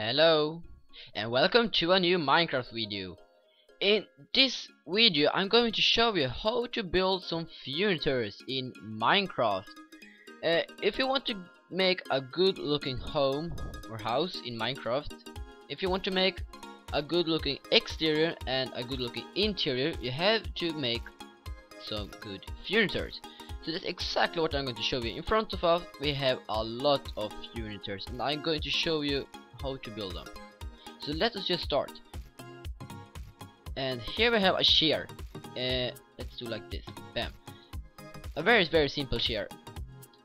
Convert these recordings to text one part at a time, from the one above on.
Hello and welcome to a new Minecraft video. In this video I'm going to show you how to build some furnitures in Minecraft. Uh, if you want to make a good looking home or house in Minecraft, if you want to make a good looking exterior and a good looking interior, you have to make some good furnitures. So that's exactly what I'm going to show you. In front of us we have a lot of furnitures and I'm going to show you how to build them. So let us just start. And here we have a chair. Uh, let's do like this. Bam. A very very simple chair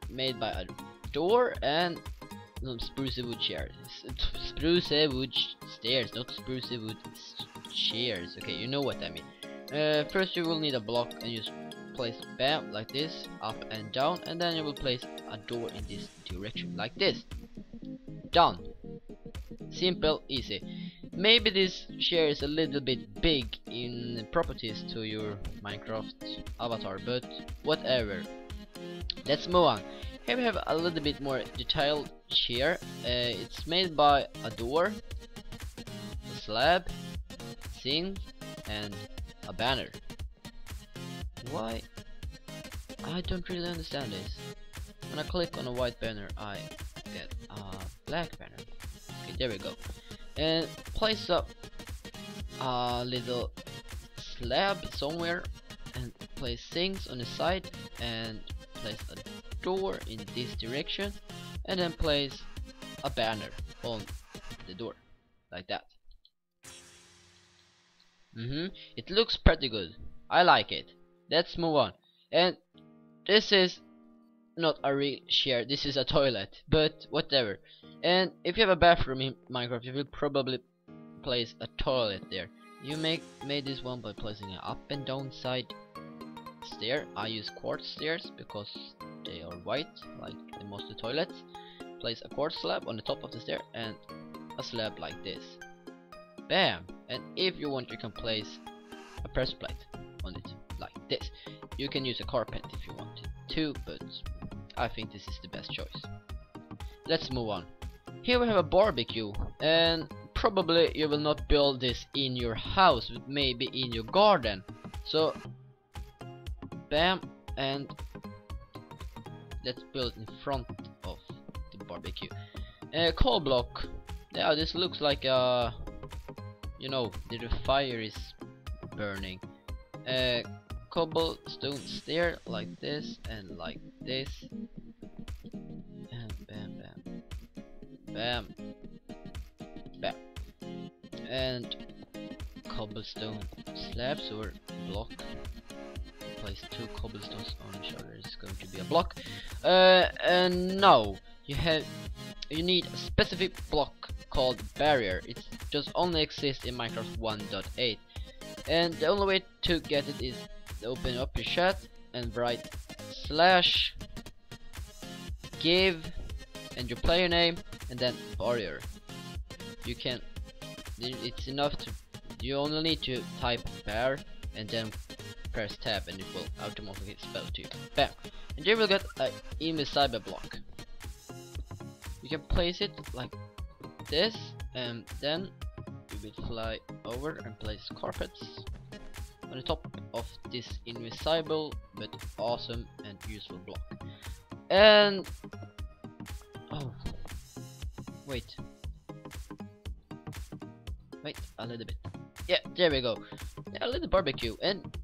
made by a door and some spruce wood chairs. Spruce wood stairs, not spruce wood chairs. Okay, you know what I mean. Uh, first you will need a block and you place bam like this up and down and then you will place a door in this direction like this done simple easy. Maybe this chair is a little bit big in properties to your minecraft avatar but whatever. Let's move on. Here we have a little bit more detailed chair uh, it's made by a door a slab sink and a banner. Why? I don't really understand this. When I click on a white banner I get a black banner okay there we go. And place up a little slab somewhere and place things on the side and place a door in this direction and then place a banner on the door like that. Mm -hmm. it looks pretty good. I like it. Let's move on. And this is not a real chair this is a toilet but whatever. And if you have a bathroom in Minecraft you will probably place a toilet there. You make made this one by placing an up and down side stair. I use quartz stairs because they are white like the most of the toilets. Place a quartz slab on the top of the stair and a slab like this. Bam! And if you want you can place a press plate on it like this. You can use a carpet if you want to but I think this is the best choice. Let's move on. Here we have a barbecue and probably you will not build this in your house but maybe in your garden. So bam and let's build in front of the barbecue. Uh, coal block. Yeah this looks like a you know the fire is burning. Uh, cobblestone stair like this and like this bam. Bam. And cobblestone slabs or block. Place two cobblestones on each other. It's going to be a block. Uh, and now you have you need a specific block called barrier. It just only exists in Minecraft 1.8 and the only way to get it is open up your chat and write slash give and your player name and then barrier. You can it's enough to you only need to type bear and then press tab and it will automatically spell to you. Bam. And you will get a invisible block. You can place it like this and then you will fly over and place carpets on the top of this invisible but awesome and useful block. And wait. Wait a little bit. Yeah there we go. Yeah, a little barbecue. And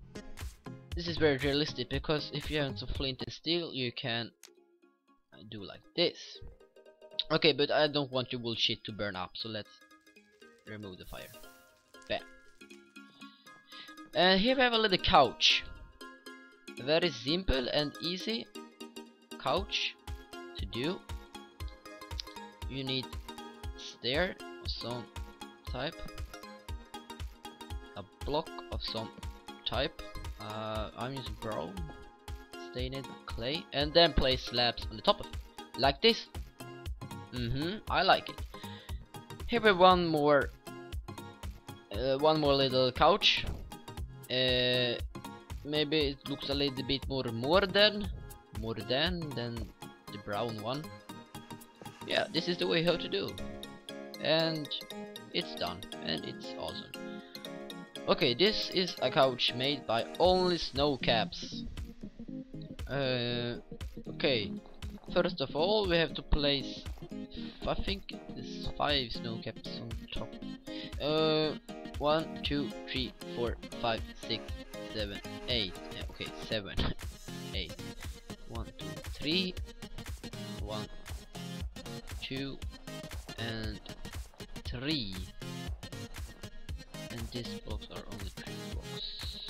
this is very realistic because if you have some flint and steel you can do like this. Okay but I don't want your bullshit to burn up so let's remove the fire. Bam. And here we have a little couch. Very simple and easy couch to do you need stair of some type a block of some type. Uh, I'm using brown stained clay and then place slabs on the top of it. Like this. Mm-hmm I like it. Here we one more uh, one more little couch. Uh, maybe it looks a little bit more modern more than than the brown one yeah this is the way how to do. And it's done and it's awesome. Okay this is a couch made by only snow caps. Uh, okay. First of all we have to place I think there's five snow caps on top. Uh one two three four five six seven eight. Yeah, okay seven eight. One two three two and three. And these blocks are only three blocks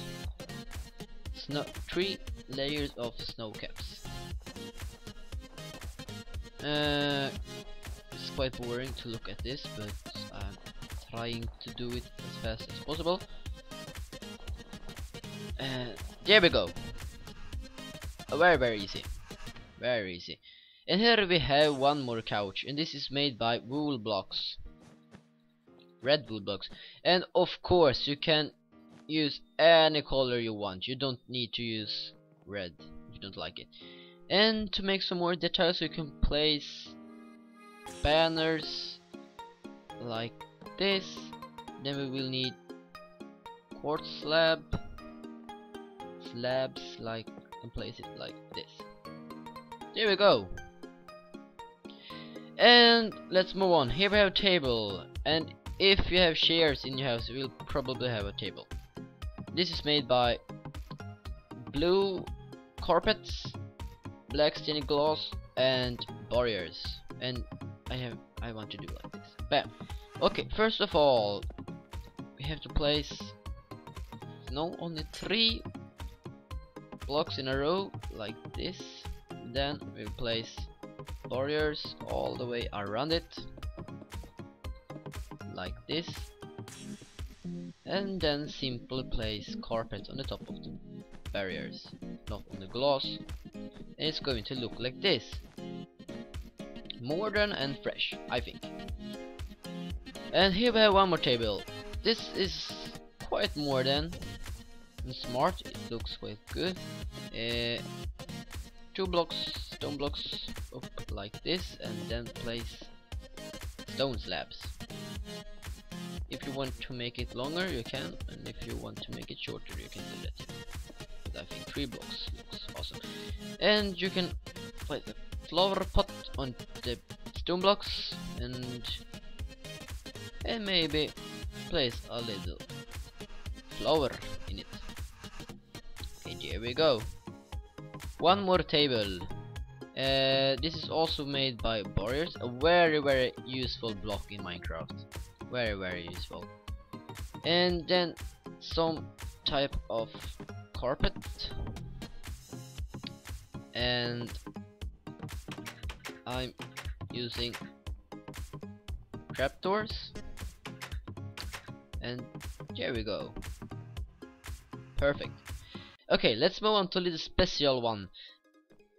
snow three layers of snow caps. Uh, it's quite boring to look at this but I'm trying to do it as fast as possible. And there we go. Uh, very very easy. Very easy and here we have one more couch and this is made by wool blocks. Red wool blocks. And of course you can use any color you want. You don't need to use red. If you don't like it. And to make some more details you can place banners like this. Then we will need quartz slab slabs like and place it like this. There we go and let's move on. Here we have a table. And if you have chairs in your house you will probably have a table. This is made by blue carpets black stained glass and barriers. And I have I want to do like this. Bam. Okay first of all we have to place no only three blocks in a row like this. Then we place barriers all the way around it. Like this. And then simply place carpet on the top of the barriers. Not on the glass and it's going to look like this. Modern and fresh I think. And here we have one more table. This is quite modern and smart. It looks quite good. Uh, two blocks stone blocks up like this and then place stone slabs. If you want to make it longer you can and if you want to make it shorter you can do that but I think three blocks looks awesome. And you can place a flower pot on the stone blocks and and maybe place a little flower in it. And here we go. One more table uh, this is also made by barriers a very very useful block in Minecraft. Very very useful. And then some type of carpet. And I'm using trapdoors. And there we go. Perfect. Okay let's move on to the special one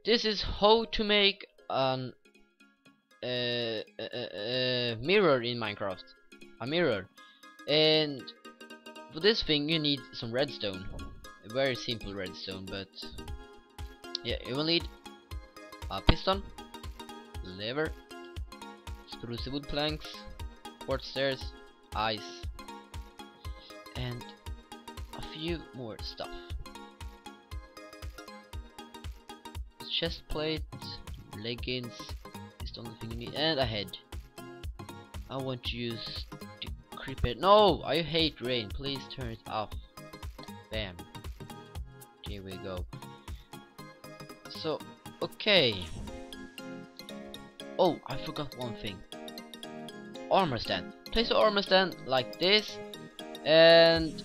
this is how to make an uh, uh, uh, mirror in Minecraft. A mirror. And for this thing you need some redstone. A very simple redstone but yeah you will need a piston lever spruce wood planks quartz stairs ice and a few more stuff chest plate leggings is the only thing you need and a head. I want to use the creeper no I hate rain. Please turn it off. Bam. Here we go. So okay. Oh I forgot one thing. Armor stand. Place the armor stand like this and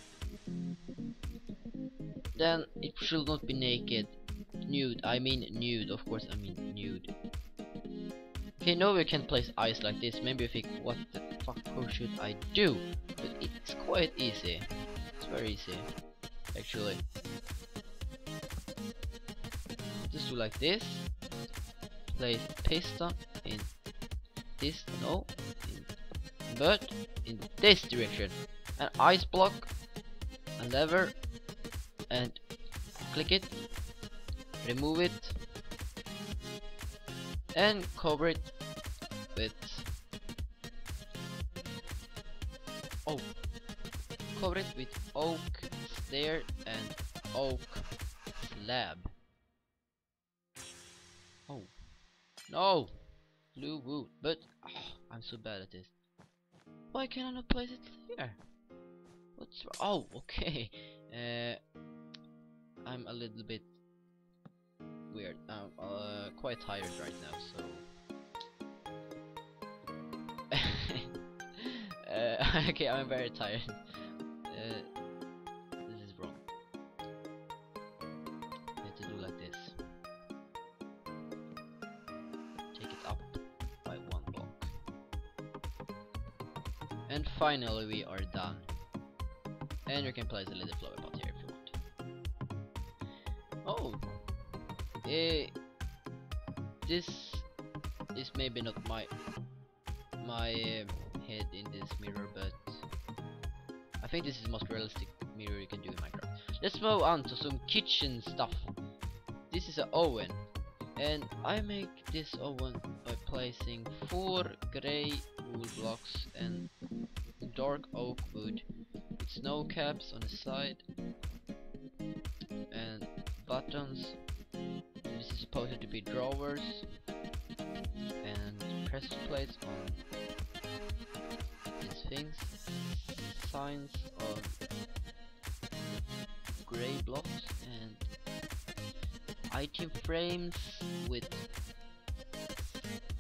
then it should not be naked nude. I mean nude of course I mean nude. Okay now we can place ice like this. Maybe you think what the fuck how should I do? But it's quite easy. It's very easy actually. Just do like this. Place piston in this no in, but in this direction. An ice block a lever and click it remove it and cover it with oak. Cover it with oak stair and oak slab. Oh. No! Blue wood. But ah, I'm so bad at this. Why can I not place it here? What's? Oh, okay. Uh, I'm a little bit weird. I'm uh, quite tired right now, so. uh, okay, I'm very tired. Uh, this is wrong. Need to do like this. Take it up by one block. And finally, we are done. And you can place a little flower pot here if you want. Oh! Eh, this is maybe not my my uh, head in this mirror, but I think this is the most realistic mirror you can do in Minecraft. Let's move on to some kitchen stuff. This is an oven, and I make this oven by placing four grey wool blocks and dark oak wood with snow caps on the side and buttons. Supposed to be drawers and press plates on these things. Signs of grey blocks and item frames with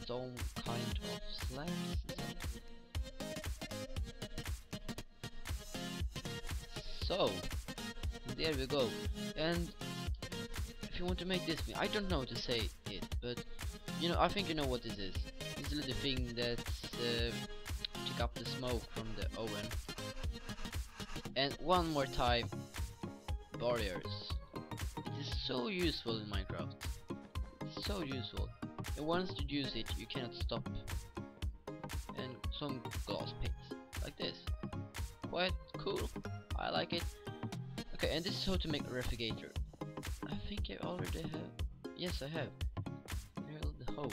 some kind of slabs. So, there we go. And if you want to make this, I don't know how to say it, but you know, I think you know what this is. This little thing that uh, take up the smoke from the oven. And one more time, barriers. It is so useful in Minecraft. It's so useful. And once you use it, you cannot stop. And some glass pits, like this. Quite cool. I like it. Okay, and this is how to make a refrigerator. I think I already have. Yes, I have. Drill the hole.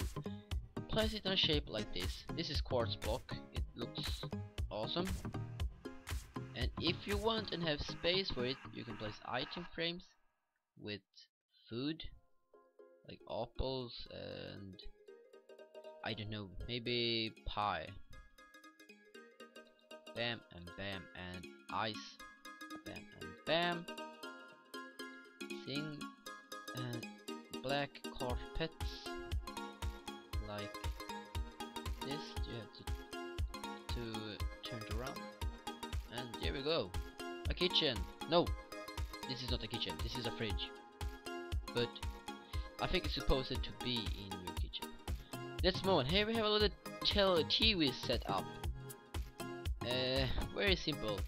Place it in a shape like this. This is quartz block. It looks awesome. And if you want and have space for it, you can place item frames with food, like apples and I don't know, maybe pie. Bam and bam and ice. Bam and bam. Sing black carpets like this. You have to to turn it around. And here we go. A kitchen. No, this is not a kitchen. This is a fridge. But I think it's supposed to be in your kitchen. Let's move on. Here we have a little TV set up. Uh, very simple,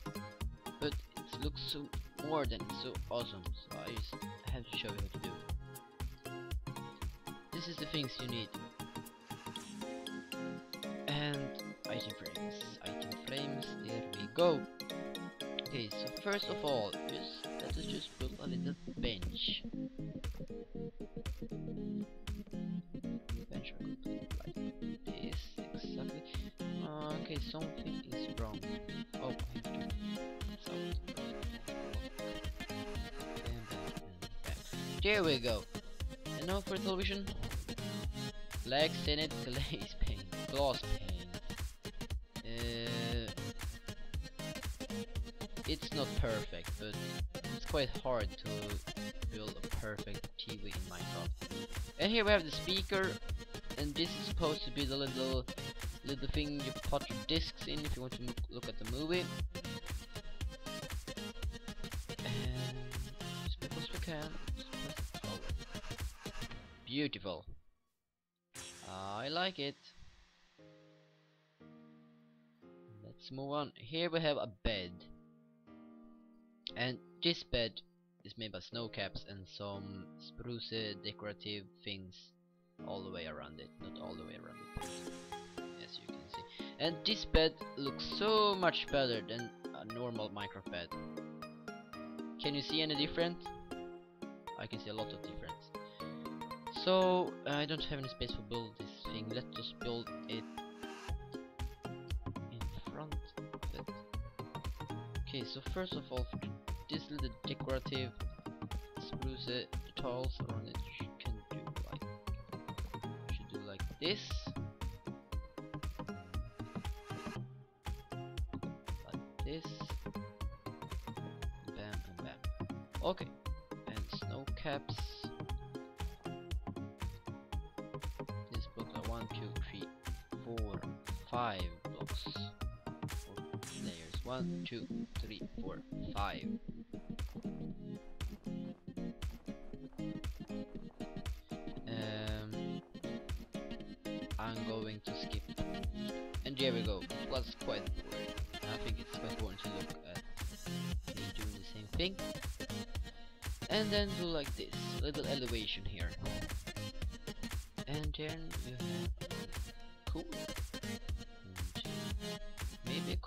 but it looks so more than so awesome. So I just have to show you how to do. it. This is the things you need. And item frames. Item frames, there we go. Okay, so first of all, just let us just build a little bench. Bench like this, exactly. Okay, something is wrong. There we go. And now for the television. Black stained glaze pane, glass pane. Uh, it's not perfect, but it's quite hard to build a perfect TV in Minecraft. And here we have the speaker, and this is supposed to be the little little thing you put your discs in if you want to look at the movie. Beautiful. I like it. Let's move on. Here we have a bed. And this bed is made by snow caps and some spruce decorative things all the way around it. Not all the way around it. As you can see. And this bed looks so much better than a normal Minecraft bed. Can you see any difference? I can see a lot of difference. So I don't have any space for build this thing. Let's just build it in front of it. Okay, so first of all, this little decorative spruce tiles around it, you can do like should do like this. Like this. Bam and bam. Okay. And snow caps. Five blocks. Layers. One, two, three, four, five. Um, I'm going to skip. And there we go. It was quite boring. I think it's quite boring to look at me doing the same thing. And then do like this, little elevation here. And then you have cool.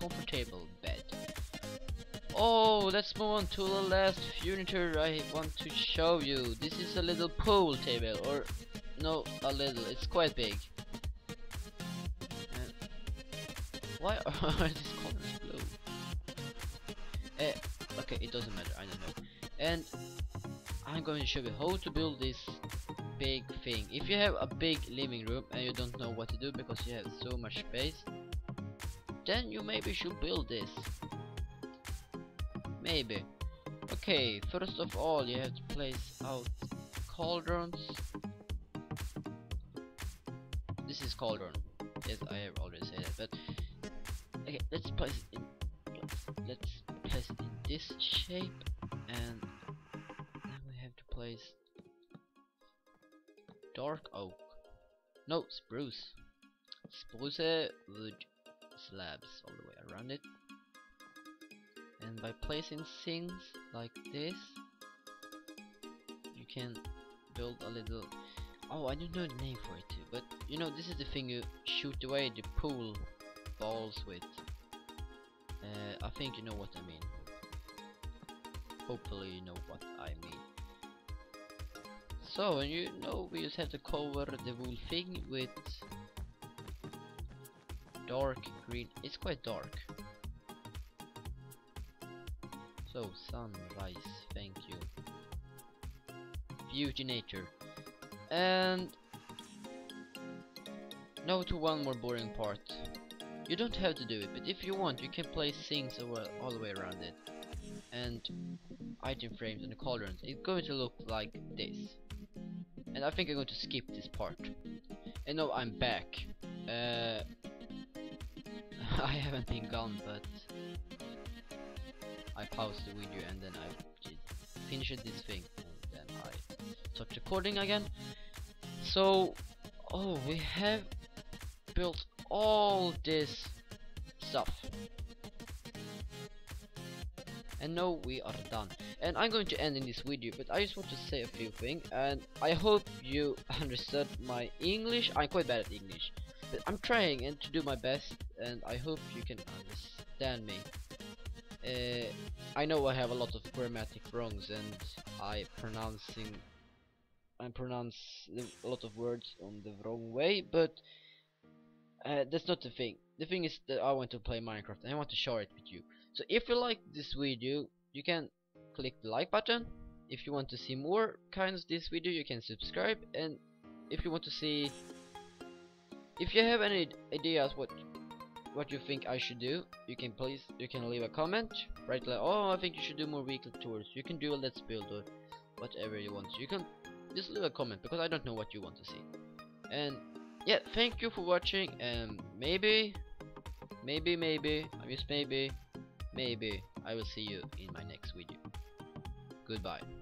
Comfortable bed. Oh, let's move on to the last furniture I want to show you. This is a little pool table, or no, a little. It's quite big. And why are these colors blue? Eh, okay, it doesn't matter. I don't know. And I'm going to show you how to build this big thing. If you have a big living room and you don't know what to do because you have so much space, then you maybe should build this. Maybe. Okay, first of all, you have to place out cauldrons. This is cauldron. Yes, I have already said that, but okay, let's place it in. Let's, place it in this shape, and then we have to place dark oak. No, spruce. Spruce wood slabs all the way around it. And by placing things like this you can build a little oh I don't know the name for it too but you know this is the thing you shoot away the pool balls with. Uh, I think you know what I mean. Hopefully you know what I mean. So you know we just have to cover the whole thing with dark green it's quite dark so, sunrise, thank you. Beauty nature. And now to one more boring part. You don't have to do it, but if you want, you can place things all the way around it. And item frames and the. It's going to look like this. And I think I'm going to skip this part. And now I'm back. Uh, I haven't been gone, but I paused the video and then I finished this thing and then I start recording again. So oh we have built all this stuff. And now we are done. And I'm going to end in this video but I just want to say a few things and I hope you understood my English. I'm quite bad at English but I'm trying and to do my best and I hope you can understand me. Uh, I know I have a lot of grammatic wrongs and I pronouncing I pronounce a lot of words on the wrong way but uh, that's not the thing. The thing is that I want to play Minecraft and I want to share it with you. So if you like this video you can click the like button. If you want to see more kinds of this video you can subscribe. And if you want to see if you have any ideas what what you think I should do you can please you can leave a comment right like oh I think you should do more weekly tours. You can do a let's build or whatever you want. You can just leave a comment because I don't know what you want to see. And yeah thank you for watching and maybe maybe maybe I just maybe maybe I will see you in my next video. Goodbye